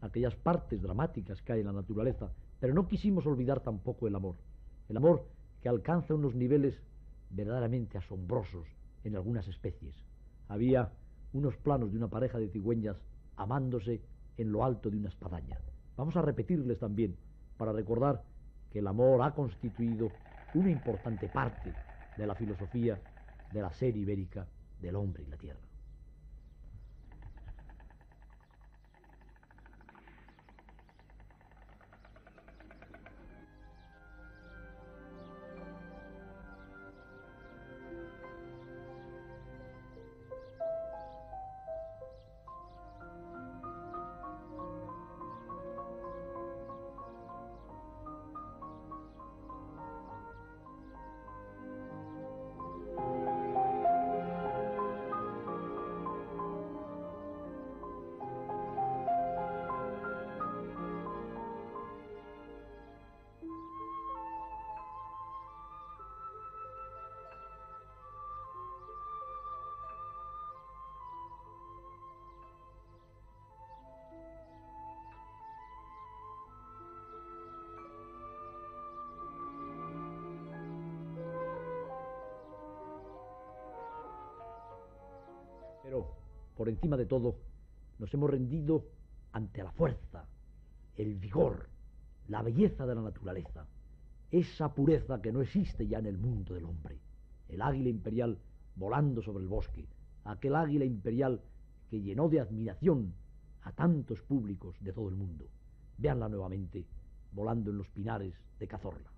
aquellas partes dramáticas que hay en la naturaleza, pero no quisimos olvidar tampoco el amor. El amor que alcanza unos niveles verdaderamente asombrosos en algunas especies. Había unos planos de una pareja de cigüeñas amándose en lo alto de una espadaña. Vamos a repetirles también para recordar que el amor ha constituido una importante parte de la filosofía de la serie ibérica del hombre y la tierra. Por encima de todo, nos hemos rendido ante la fuerza, el vigor, la belleza de la naturaleza, esa pureza que no existe ya en el mundo del hombre. El águila imperial volando sobre el bosque, aquel águila imperial que llenó de admiración a tantos públicos de todo el mundo. Véanla nuevamente volando en los pinares de Cazorla.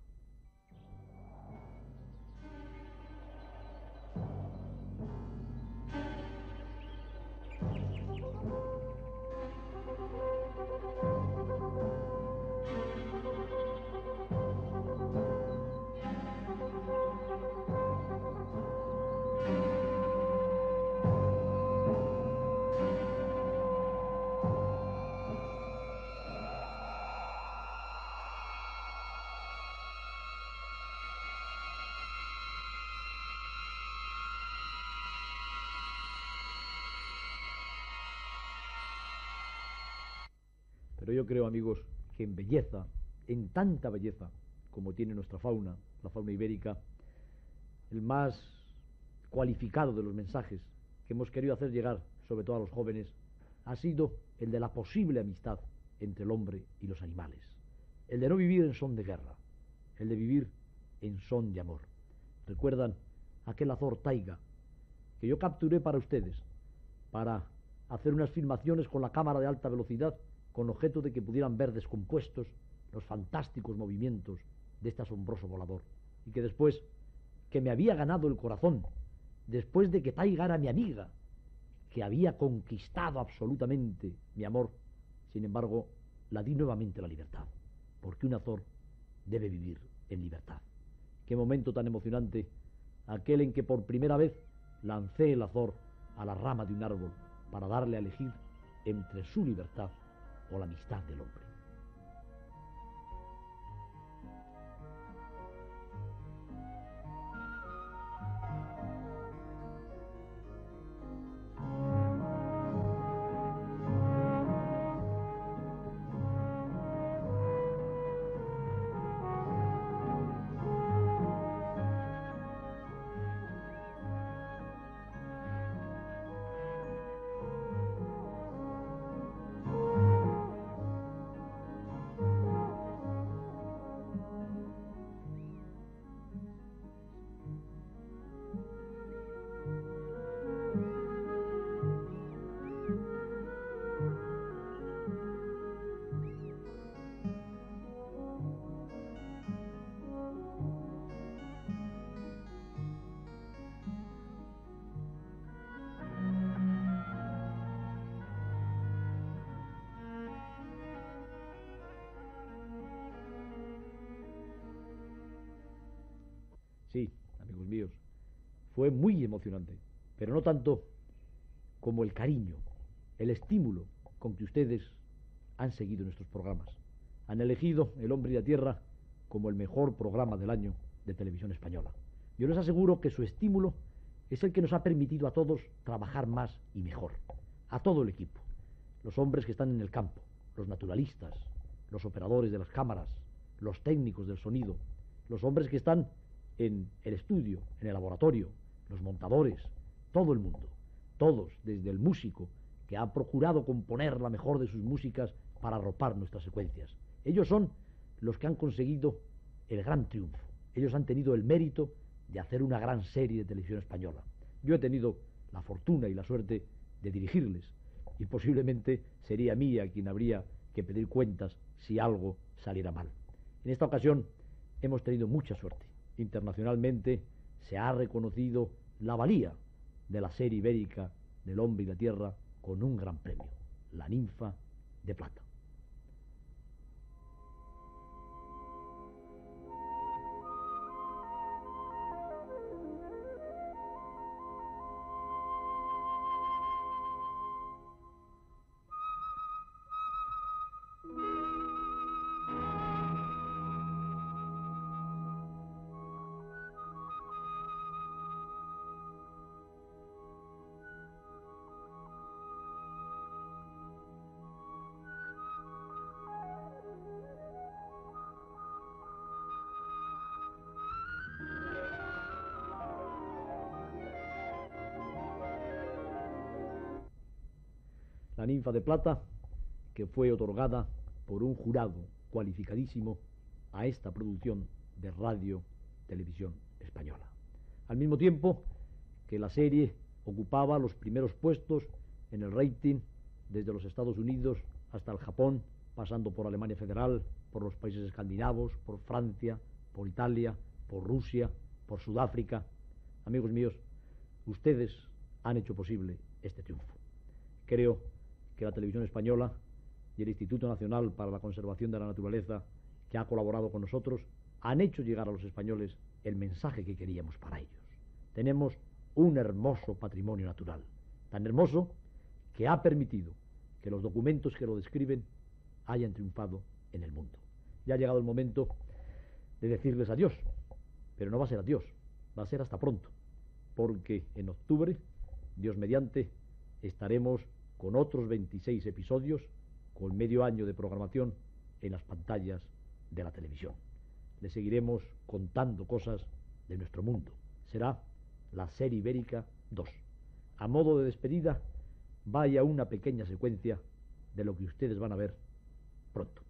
Pero yo creo, amigos, que en belleza, en tanta belleza como tiene nuestra fauna, la fauna ibérica, el más cualificado de los mensajes que hemos querido hacer llegar, sobre todo a los jóvenes, ha sido el de la posible amistad entre el hombre y los animales. El de no vivir en son de guerra, el de vivir en son de amor. ¿Recuerdan aquel azor taiga que yo capturé para ustedes, para hacer unas filmaciones con la cámara de alta velocidad con objeto de que pudieran ver descompuestos los fantásticos movimientos de este asombroso volador, y que después, que me había ganado el corazón, después de que Taiga era mi amiga, que había conquistado absolutamente mi amor, sin embargo, la di nuevamente la libertad, porque un azor debe vivir en libertad. Qué momento tan emocionante aquel en que por primera vez lancé el azor a la rama de un árbol para darle a elegir entre su libertad o la amistad del hombre. Míos, fue muy emocionante, pero no tanto como el cariño, el estímulo con que ustedes han seguido nuestros programas. Han elegido El hombre y la tierra como el mejor programa del año de televisión española. Yo les aseguro que su estímulo es el que nos ha permitido a todos trabajar más y mejor, a todo el equipo, los hombres que están en el campo, los naturalistas, los operadores de las cámaras, los técnicos del sonido, los hombres que están en el estudio, en el laboratorio, los montadores, todo el mundo, todos, desde el músico que ha procurado componer la mejor de sus músicas para arropar nuestras secuencias. Ellos son los que han conseguido el gran triunfo. Ellos han tenido el mérito de hacer una gran serie de televisión española. Yo he tenido la fortuna y la suerte de dirigirles y posiblemente sería mía quien habría que pedir cuentas si algo saliera mal. En esta ocasión hemos tenido mucha suerte. Internacionalmente se ha reconocido la valía de la serie ibérica del hombre y la tierra con un gran premio, la ninfa de plata. La ninfa de plata que fue otorgada por un jurado cualificadísimo a esta producción de radio televisión española. Al mismo tiempo que la serie ocupaba los primeros puestos en el rating desde los Estados Unidos hasta el Japón, pasando por Alemania Federal, por los países escandinavos, por Francia, por Italia, por Rusia, por Sudáfrica. Amigos míos, ustedes han hecho posible este triunfo. Creo que la televisión española y el Instituto Nacional para la Conservación de la Naturaleza, que ha colaborado con nosotros, han hecho llegar a los españoles el mensaje que queríamos para ellos. Tenemos un hermoso patrimonio natural, tan hermoso que ha permitido que los documentos que lo describen hayan triunfado en el mundo. Ya ha llegado el momento de decirles adiós, pero no va a ser adiós, va a ser hasta pronto, porque en octubre, Dios mediante, estaremos con otros 26 episodios, con medio año de programación en las pantallas de la televisión. Le seguiremos contando cosas de nuestro mundo. Será la serie ibérica 2. A modo de despedida, vaya una pequeña secuencia de lo que ustedes van a ver pronto.